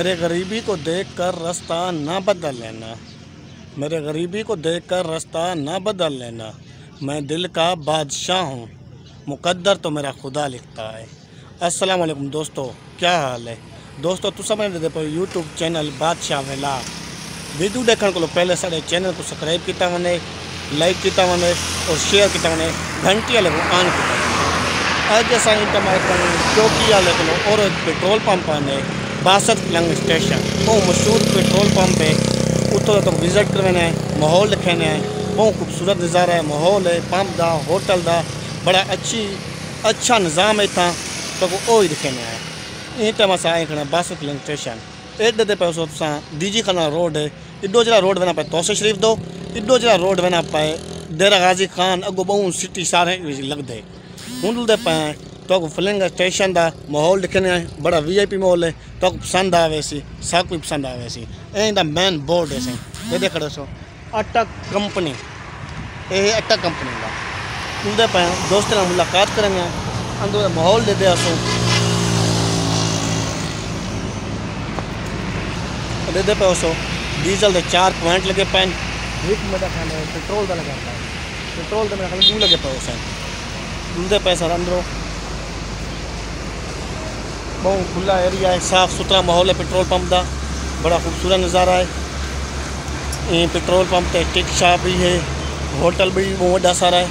मेरे गरीबी को देखकर रास्ता ना बदल लेना। मेरे गरीबी को देखकर रास्ता ना बदल लेना। मैं दिल का बादशाह हूँ। मुकद्दर तो मेरा खुदा लिखता है। अस्सलाम वालेकुम दोस्तों, क्या हाल है? दोस्तों तुम समझ दे पे यूट्यूब चैनल बादशाह वेला। वीडियो देखने को पहले साढ़े चैनल को सब्सक्राइब किया वने लाइक किया वने और शेयर किया वने घंटी वाले को ऑन किया। अज असां टमाटर चौकी वाले को और पेट्रोल पंप ने बासठ पलंग स्टेशन। वो मशहूर पेट्रोल पंप है। उतो तो विज़िट करवाना माहौल दिखाना। है बहुत खूबसूरत नज़ारा है, माहौल है, पंप का होटल का बड़ा अच्छी अच्छा निज़ाम है इतना तो वो ही दिखाना है इन टाइम अस आए बासठ पलंग स्टेशन। एडे ते पैसो तुसा, डीजी खाना रोड इडो जरा रोड वेना पे तौसे शरीफ दो। इडो जरा रोड वेना पे डेरा गाजी खान अगो बहु सिटी सारे लगदे। हूँ दे पे तो फलिंग स्टेशन का माहौल दिखने बड़ा वीआईपी माहौल है तो पसंद आवे सी, सब कुछ पसंद आवे सी। इनका मेन बोर्ड है ये देख रहे सो अटक कंपनी ये अटक कंपनी का उनके पे दोस्त मुलाकात करेंगे अंदर माहौल दे दिया सो। दे दे पे सो, डीजल के चार पॉइंट लगे पे एक पेट्रोल का लगा पेट्रोल का मेरा लगे पे उस पैसा अंदरों बहुत खुला एरिया है साफ़ सुथरा माहौल है पेट्रोल पंप का बड़ा खूबसूरत नज़ारा है ये पेट्रोल पंप ते टिक शॉप भी है होटल भी बहुत वा सारा है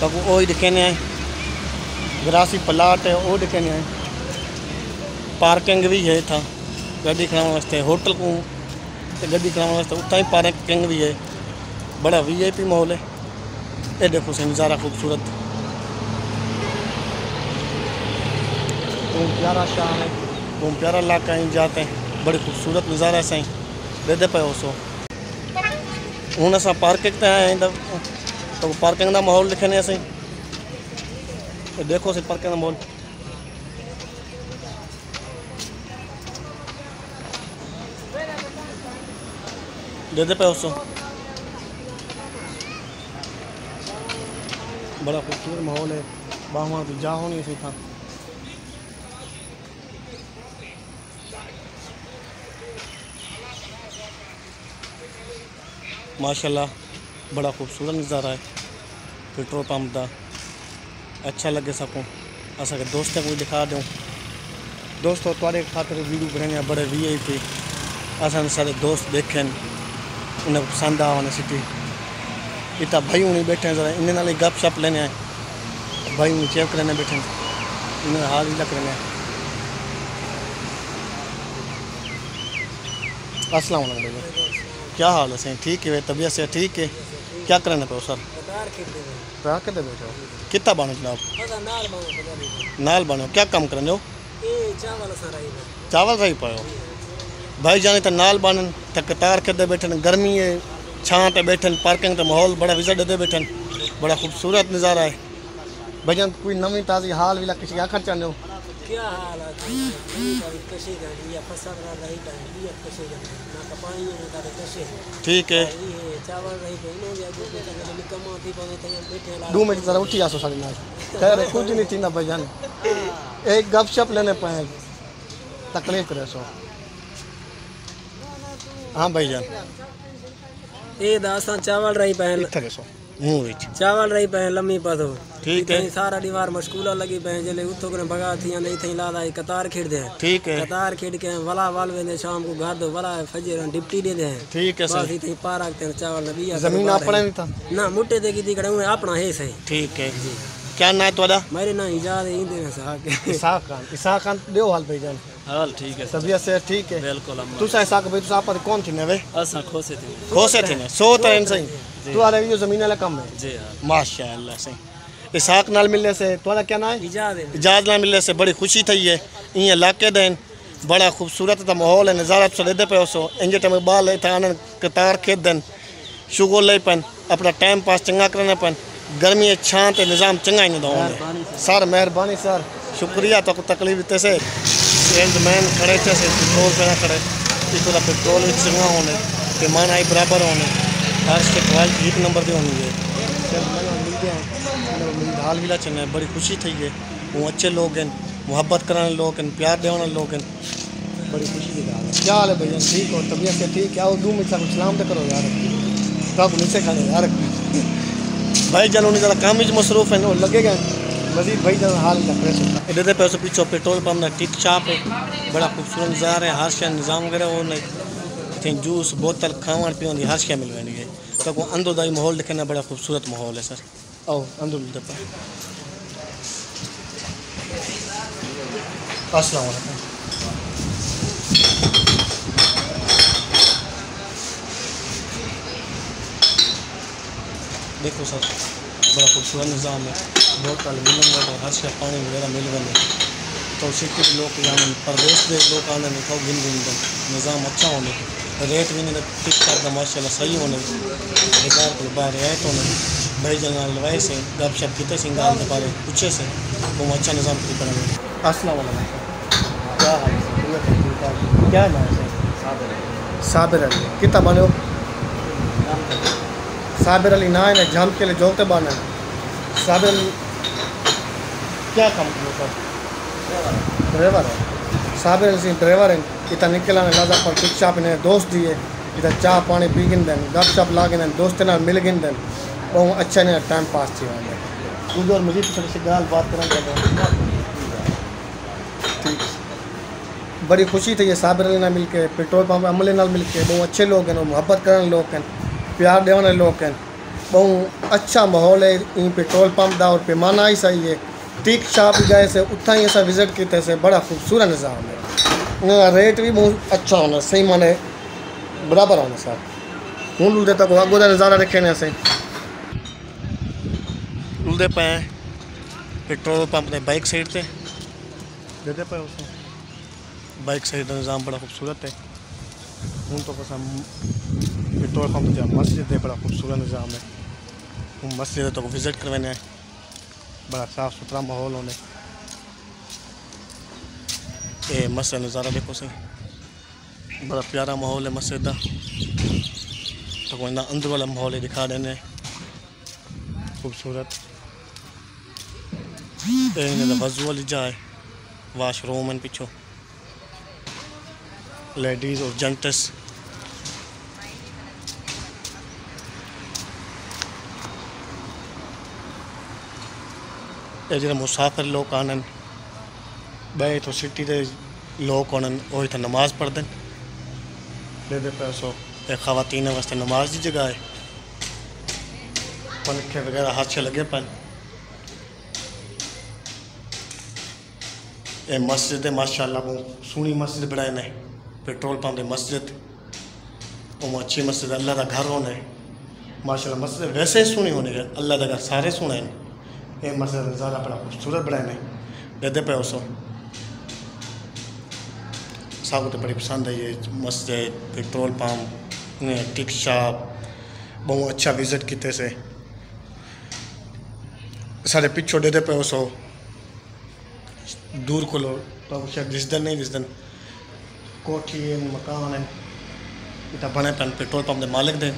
तो वो ही दिखने हैं ग्रासी प्लाट है वो दिखने हैं पार्किंग भी है इतना गड्डी खड़ा वास्ते होटल को गड्डी खड़ा वास्ते उतना ही पार्किंग भी है बड़ा वीआईपी माहौल है ये देखो सही नज़ारा खूबसूरत बहुत प्यारा शाह है। बहुत प्यारा इलाका है, जाते हैं। बड़ी खूबसूरत नज़ारा सही दे दे पे सो। हूँ अस पार्किंग ते आए तो पार्किंग का माहौल दिखने असें। देखो सी पार्किंग का माहौल। दे दे पे सो। बड़ा खूबसूरत माहौल है। बाहर जा होनी सी था माशाल्लाह, बड़ा खूबसूरत नज़ारा है, पेट्रोल पंप का अच्छा लगे सको। असा दोस्तों को दिखा दूँ दोस्तों थोड़े खातर वीडियो बनाने बड़े वी आई पी असा सारे दोस्त देखें उन्हें पसंद आ सिटी। इतना भाई उन्हें बैठे जरा इन नाल गप शप लेने आए। भाई उन्हें चेक करने बैठे इन्हें हाल ही अस्सलाम वालेकुम क्या हाल है सही ठीक है तबीयत से ठीक है। क्या करना पे सर? के बैठे कितना बनो जनाब? नाल बनो। क्या काम करने हो? चावल रही पायो भाई जाने तो नाल बनन तो कतार के बैठन गर्मी है छां ते बैठन पार्किंग ते माहौल बड़ा विजट दे बैठन बड़ा खूबसूरत नज़ारा है। भजन कोई नवी ताज़ी हाल विला किसी आखर चाहते हो। क्या हाल है? कभी कशे या फ़सल रही या कशे ना कपाई है ना कशे ठीक है। ये चावल रही गई नो या जो के निकम्मा थी तो बैठे ला दो मिनट जरा उठी आसो साढ़े नाल खैर कुछ नहीं थी ना भजन एक गप शप लेने पाए तकलीफ़ करे सो। हाँ भाईजान ये दास्तां चावल रही पहन इत्थे सो। चावल रही पे लम्बी पदो। ठीक है। सारा दीवार मशकूला लगी पे जले उतो करे भगा थिया नहीं थई लादा कतार खेड़ दे ठीक है। कतार खेड़ के वला वाल वे शाम को गाद वला फजर डिप्टी दे दे ठीक है सर। थी पार रखते चावल नबी ज़मीन अपना नहीं था ना मुट्टे दे की दी गड़े अपना है सही। ठीक है। जी क्या ना तोड़ा मेरे ना इजाद ही देना साहब इसाक खान। इसाक खान देओ हाल पे जान। हाल ठीक है सबिया से ठीक है? बिल्कुल तुसा इसाक भाई तुसा पर कौन थी ने वे? असा खोसे थी खोसे थी ने सो तो इन सही तू आ रही ज़मीन वाला कम है? जी हाँ। इसाक नाल मिलने से तुम्हारा क्या नाम है? इजाज नाल मिलने से बड़ी खुशी थी है इन इलाके देन बड़ा खूबसूरत ता माहौल है नज़ारा देते पे सो। इंजे टाइम बाल था कतार खेद देन शुगर ले पन अपना टाइम पास चंगा करना पन। गर्मी छां ते निज़ाम चंगा ही नहीं सर। मेहरबानी सर। शुक्रिया तो तकलीफ़ देते से। सेल्समैन खड़े थे से पेट्रोल पे ना खड़े। इस पेट्रोल भी चंगा होने पैमाना ही बराबर होने। से क्वालिटी एक नंबर की होनी है। हैं। हाल भी चलना है, बड़ी खुशी थी है वो अच्छे लोग हैं, मोहब्बत कराने लोग हैं, प्यार देने लोग हैं। बड़ी खुशी की बात है। क्या हाल है भैया? ठीक हो? तबीयत से ठीक? है? आओ दो मिनट कुछ सलाम तो करो यार। तो नीचे खड़े यार। भाई जन उन्हें जरा काम में मसरूफ है वो लगेगा मजीद भाई, जरा हाल इधर पैसे पीछे पेट्रोल पंप ना टिक शॉप है। बड़ा खूबसूरत नज़ारा है हर शय निज़ाम वगैरह वो नहीं। थे जूस, बोतल खावन पीवन की हर शय मिल वेंदी है तो को अंदरदारी माहौल दिखना बड़ा खूबसूरत माहौल है, सर। आओ, अंदर पर अस्सलाम देखो, सर, बड़ा खूबसूरत निज़ाम है। बोतल, मिलन वाले, हर शय पानी वगैरह मिल वञे तो सिटी के लोग जान परदेश के लोग आने में तो गिन गिन निज़ाम अच्छा होने रेट भी नहीं ठीक ठाक का माशाल्लाह सही होने। बेकार को बाहर आए तो नहीं भाई जन लवाए से गप शप किते सिंगाल के बारे पूछे से वो अच्छा निज़ाम की तरह अस्सलाम वालेकुम। क्या हाल है? क्या नाम है? साबिर अली। कितना बने हो? साबिर अली ना है जाम के लिए जोते बाना। है साबिर अली क्या काम करो सर ड्राइवर है? हैं। इतना निकल आने लाजा पर पिक शॉप ने दोस्त दिए। इधर चाह पानी पी गिन देन गप शप ला गिन दोस्त नाल मिल गिन देन बहुत अच्छा ने टाइम पास थी वहाँ कुछ और मजीद थोड़ी सी गाल बात करना चाहता ठीक। बड़ी खुशी थी ये साबिर अली ना मिल के पेट्रोल पंप अमले नाल मिल के बहुत अच्छे लोग हैं मोहब्बत करने लोग हैं प्यार देने लोग हैं। बहुत अच्छा माहौल है पेट्रोल पंप का और पैमाना ही सही है। टिक शॉप गए से उतना ही असा विज़िट किए से बड़ा खूबसूरत निज़ाम है। उनका रेट भी बहुत अच्छा होना सही माने बराबर होना सर। हूँ लुलदे तक अगो का नज़ारा रखे ने असें। लुलदे पे पेट्रोल पंप ने बाइक साइड से देते पे उसमें बाइक साइड का निज़ाम बड़ा खूबसूरत है। हूँ तो बस हम पेट्रोल पंप जो मस्जिद है बड़ा खूबसूरत निज़ाम है। हूँ मस्जिद तो विज़िट करवाने हैं। बड़ा साफ़ सुथरा माहौल होने। ये मस्जिद नज़ारा देखो सही। बड़ा प्यारा माहौल है मस्जिद का तो कोई ना अंदर वाला माहौल दिखा देने। खूबसूरत। वज़ू वाली जाए वाशरूम है पिछो। लेडीज़ और जेंट्स। जो मुसाफ़िर लोग कान्हनि ॿ तो सिटी के लोग कोन्हनि इतना नमाज़ पढ़ते आहिनि ॿिए पिया वास्ते नमाज़ की जगह है। पंखे वग़ैरह हादसे लगे पे मस्जिद है माशाला मूं सुहिणी मस्जिद ने। पेट्रोल पंप मस्जिद। वो अच्छी मस्जिद अल्लाह का घर होना है। माशाला मस्जिद वैसे ही सुहिणी होने अल्लाह अलाह घर सारे सुहिणा ये मस्जिद नज़ारा बड़ा खूबसूरत बनाए ने देते पे उसो साहब तो बड़ी पसंद है ये मस्जिद पेट्रोल पंप टिक शॉप बहुत अच्छा विज़िट किते से साढ़े पिछो देते पे सो दूर को लो तो शायद जिस दिन नहीं जिस दिन कोठी मकान है इतना बने पैन पेट्रोल पंप के मालिक दे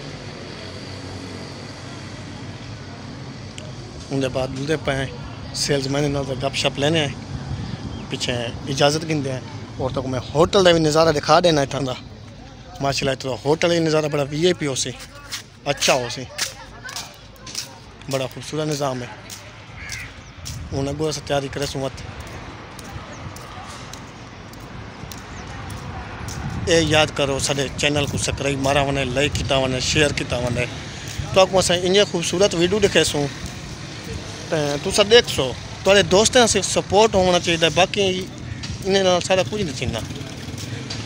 उनके बाद बुलते पे हैं सेल्स मैन तो गप शप लेने हैं। पीछे इजाज़त गिनते हैं। और तो मैं होटल का भी नज़ारा दिखा देना इतना का माशाल्लाह तो होटल का नज़ारा बड़ा वी आई पी हो सी अच्छा हो सी बड़ा खूबसूरत निज़ाम है। हूँ अगो अस तैयारी करे सूं मत ये याद करो, साढ़े चैनल को सब्सक्राइब मारा वने लाइक किया वने शेयर किया वने। तो आपको अस इन खूबसूरत वीडियो दिखे सूं तुसा देख सो थोड़े दोस्तों से सपोर्ट होना चाहिए बाकी इन्हें सारा कुछ नहीं थींदा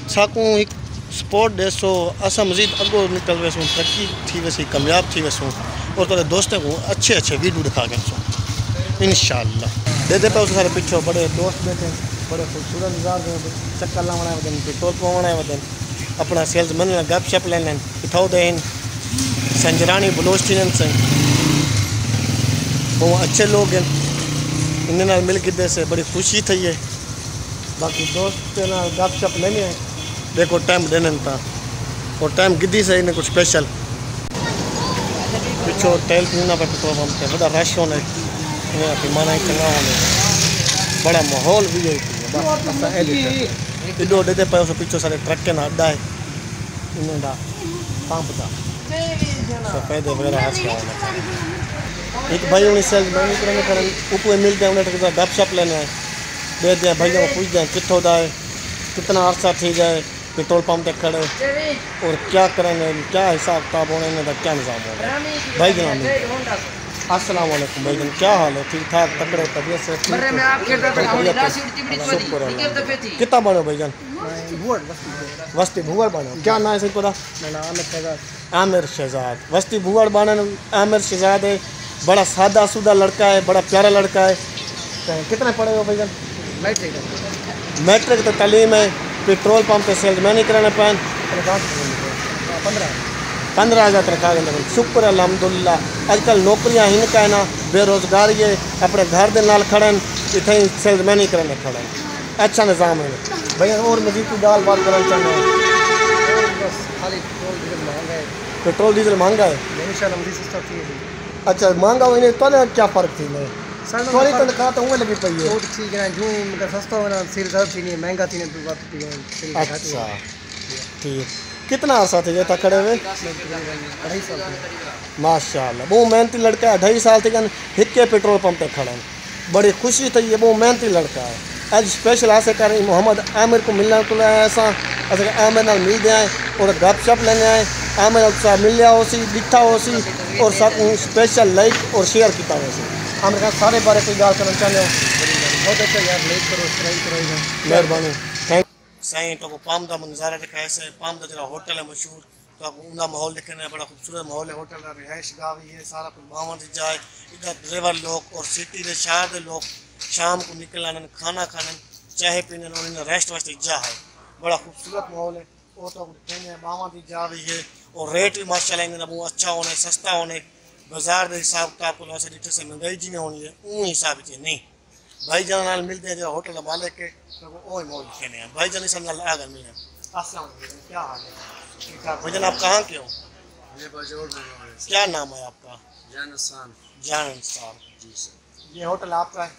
साकू एक सपोर्ट ॾेसो असां मज़ीद अॻो निकल वैसूं तरक्की थी वैसी कामयाब थी वैसूं और थोड़े दोस्तों को अच्छे अच्छे वीडियो दिखा के सो इन देते पे सारे पिछो बड़े दोस्त बैठे बड़े खूबसूरत नज़ार चक्कर लावना वज़न पेट्रोल पवाना वज़न अपना सेल्स मैन गप शप लेने किथाओ देन संजरानी बलोचटिन से बहुत अच्छे लोग हैं इन नाल मिल के से बड़ी खुशी थी है बाकी दोस्त ना गप शप लेने देखो टाइम देने था और टाइम गिद्दी से इन्हें कुछ स्पेशल पिछो तेल पीना पे पेट्रोल पंप पे बड़ा रश होने माना ही चंगा होने बड़ा माहौल भी है एॾो ॾिते पियो सो पीछो सारे ट्रक ना अड्डा है इन दा पंप दा सफ़ेद वगैरह हंस का एक भाई उन्हें सेल्स मैन करने करन ऊपर मिलते हैं उन्हें गप शप लेने हैं दे दिया भाई जब पूछते हैं कितों दा है कितना अरसा थी जाए पेट्रोल पंप पे खड़े और क्या करेंगे क्या हिसाब किताब होने इनका क्या निज़ाम होगा भाई जनाब अस्सलाम वालेकुम भाई क्या हाल है ठीक ठाक तकड़े तबीयत से ठीक कितना बनो भाईजान वस्ती भूगड़ बनो क्या नाम है सही पता आमिर शहजाद वस्ती भूगड़ बाने आमिर शहजाद है बड़ा सादा सुदा लड़का है बड़ा प्यारा लड़का है। तो कितने पढ़े हो भाईजान मैट्रिक। तो तालीम है पेट्रोल पंप पे सेल्स मैन ही कराने पाए पंद्रह हज़ार अंदर शुक्र अलहमदुल्ला। अजकल नौकरियाँ हिन का ना बेरोजगारी है अपने घर के नाल खड़न इतने ही सेल्स मैन ही कराने खड़न अच्छा निज़ाम है। भैया और मजीद की दाल बात करना चाहते हैं। पेट्रोल डीजल महँगा है। अच्छा महँगा नहीं तो क्या फ़र्क थी नहीं? थोड़ी तनख्वाह तो उहे लगी पई है। अच्छा ठीक। कितना अरसा थी था खड़े हुए माशाल्लाह वो मेहनती लड़का है ढाई साल थी हिक पेट्रोल पंप पे खड़ा है। बड़ी खुशी थी ये वो मेहनती लड़का है। अज स्पेशल आसे कर मोहम्मद आमिर को मिलने को लाया असां असां आमिर नाल मिलते आए और गप शप लेने आए आमिर सां मिलिया होसी ॾिठा होसी और सब स्पेशल लाइक और शेयर किया होसी आमिर खान सारे बारे कोई ॻाल्हि करणु चाहींदा महिरबानी। थैंक साईं तो पाम का मंजारा दिखाए पाम का जरा होटल है मशहूर तो आपको उनका माहौल दिखने बड़ा खूबसूरत माहौल है, होटल का रिहाइश गाह भी है, सारा कुछ बावन जाए। इधर ड्राइवर लोग और सिटी के शहर के लोग शाम को निकल आने खाना खाने चाय पीने और इन रेस्ट वेस्ट की जा है। बड़ा खूबसूरत माहौल है वो तो कहने बावन की जा भी है। और रेट भी माशाल्लाह इनका वो अच्छा होने सस्ता होने बाज़ार के हिसाब को वैसे डिटे से महँगाई जी में होनी है उन हिसाब से नहीं। भाई जान नाल मिलते हैं जो होटल मालिक के तो वो ओए मौज कहने हैं भाई जान सब नाल आगर मिले अस्सलाम वालेकुम क्या हाल है? ठीक ठाक। भाईजान आप कहाँ के हो? ये बाजोर में है। क्या नाम है आपका? जानसान जान साहब जी सर। ये होटल आपका है?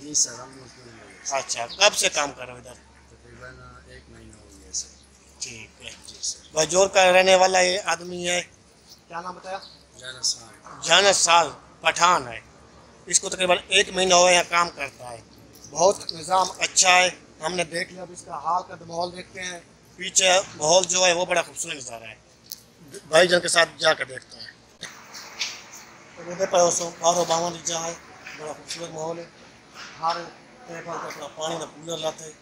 जी सर हम हैं। अच्छा कब से काम कर रहे हो इधर तकरीबन एक महीना हो गया सर ठीक है जी सर। का रहने वाला ये आदमी है। क्या नाम बताया? जानसान साल। पठान है। इसको तकरीबन एक महीना हुआ यहाँ काम करता है। बहुत निज़ाम अच्छा है। हमने देख लिया अब इसका हाल का तो माहौल देखते हैं। पीछे माहौल जो है वो बड़ा खूबसूरत नज़ारा है। भाई जन के साथ जाकर देखते हैं। तो सो बारह बावन जा है। बड़ा खूबसूरत माहौल है। हर टेबल पर अपना पानी का कूलर लाते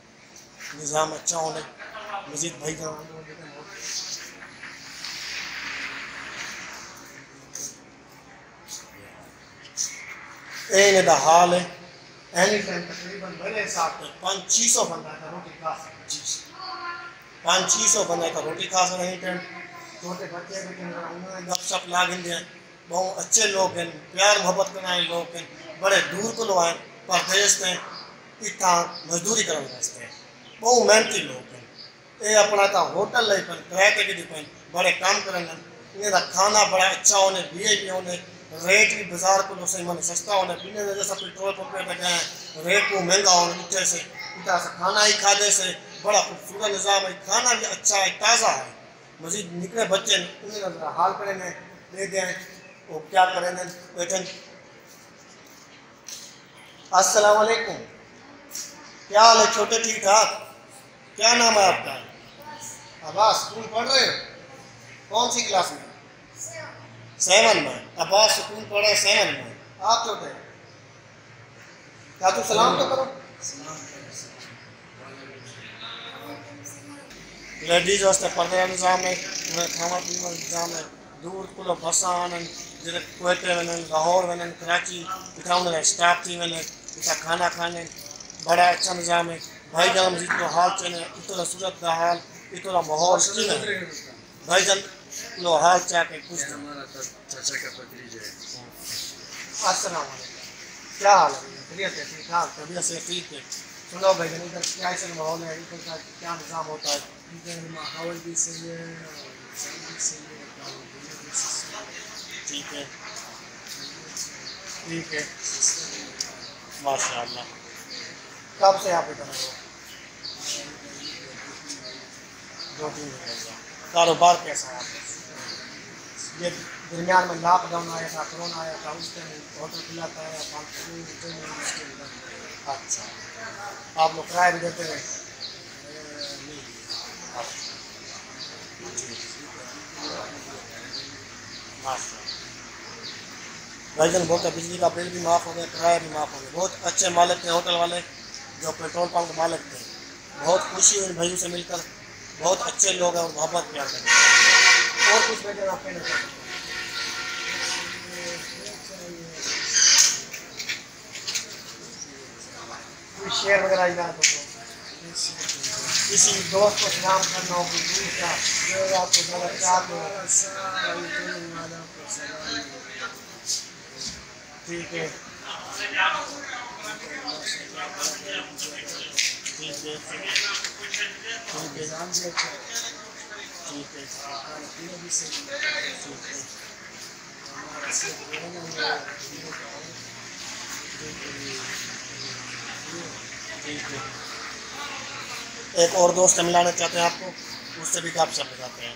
निज़ाम अच्छा होने। मजीद भाई का हाल है। बंदा का रोटी खा सकते पाँच छः सौ बंदा का रोटी खा सकते अच्छे लोग हैं, प्यार मोहब्बत करने लोग हैं। बड़े दूर को लोग हैं, परदेश में इतना मजदूरी करने वास्ते हैं। बहुत मेहनती लोग ये अपना था होटल ले पन किराए ते की दुकान बड़े काम करेंगे। इनका खाना बड़ा अच्छा होने भी भी होने रेट भी बाज़ार को सही माने, सस्ता होने पीने में जैसा पेट्रोल पंप पे लगे हैं। रेट को महँगा होने नीचे से इतना से खाना ही खाने से, बड़ा खूबसूरत निज़ाम है। खाना भी अच्छा है, ताज़ा है। मजीद निकले बच्चे, उन्हें जरा हाल करेंगे दे दें। वो क्या करेंगे बैठे। अस्सलाम वालेकुम। क्या हाल है छोटे ठीक ठाक क्या नाम है आपका? अब्बास स्कूल पढ़ रहे हो? कौन सी क्लास में? सेवन में। अब्बास स्कूल पढ़ रहे सेवन में। आप छोटे क्या तू सलाम तो करो? लेडीज़ वास्ते पर्दे का निज़ाम है। खाना पीने का निज़ाम है। दूर को बसां आननि जिते कुवैते वञनि लाहौर वञनि कराची इतना उन्हें स्टाफ थी वञे इतना खाना खाने बड़ा अच्छा निज़ाम भाई जान मस्जिद को हाल इतना सूरत का हाल। इतना माहौल की है? भाई जान लो हाल चाह के कुछ ये चाचा का भतीजा अस्सलाम क्या हाल है? है ठीक ठाक? तबीयत से ठीक है। सुनो भाई जान इधर क्या ऐसा माहौल है? इधर का क्या निज़ाम होता है? इधर माहौल भी सही है। ठीक है। ठीक है। माशाल्लाह। कब से यहाँ पे कर रहे हो? मिलेगा कारोबार कैसा है? आपका? ये दरमियान में लॉकडाउन आया था, कोरोना आया था उस टाइम होटल खुला था, या अच्छा। आप लोग किराया भी देते रहे भाईजान बोलते हैं, बिजली का बिल भी माफ़ हो गया, किराया भी माफ़ हो गया। बहुत अच्छे मालिक थे होटल वाले, जो पेट्रोल पंप मालिक थे। बहुत खुशी हुई भाइयों से मिलकर बहुत अच्छे लोग हैं और मोहब्बत प्यार करते हैं और कुछ भाईजान आप हैं शेयर वगैरह किसी दोस्त को सलाम करना हो, कोई दूसरा। जो आपको ज़्यादा चाहते हो को ठीक है। ठीक है ठीक है जान से अच्छा ठीक है खाना पीना भी सही है ठीक है हमारा सिर्फ रहना हुआ पीने का है ठीक है एक और दोस्त से मिलाना चाहते हैं आपको उससे भी गप शप लगाते हैं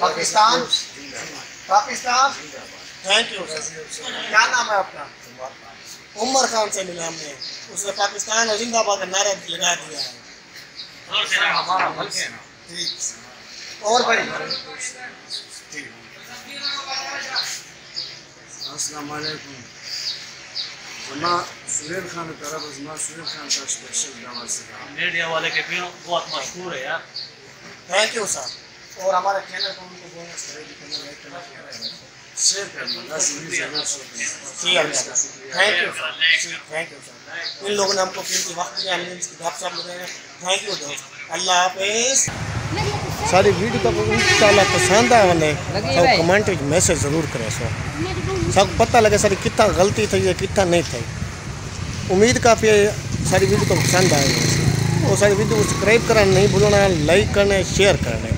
पाकिस्तान? पाकिस्तान? थैंक यू क्या नाम है आपका? उमर खान से मिला हमने। उसने पाकिस्तान और जिंदाबाद का नारा लगा दिया है। ठीक और भाई? अस्सलाम वालेकुम सुहेल खान तरफ़ सुहेल खान का स्पेशल दावा से मीडिया वाले के भी बहुत मशहूर है यार। थैंक यू सर और हमारे चैनल को उनको बोलना चाहिए लाइक करना शेयर करना thank you sir thank you sir इन लोगों ने हमको कीमती वक्त दिया हमने इसकी गप शप लगाए थैंक यू दोस्त अल्लाह हाफिज। सारी वीडियो तो इंशाल्लाह पसंद आए वने सब कमेंट में मैसेज ज़रूर करें सो सब पता लगे सारी कितना गलती थी या कितना नहीं थी। उम्मीद काफ़ी है सारी वीडियो तो पसंद आएगी और सारी वीडियो को सब्सक्राइब करना नहीं भूलना लाइक करना शेयर करना।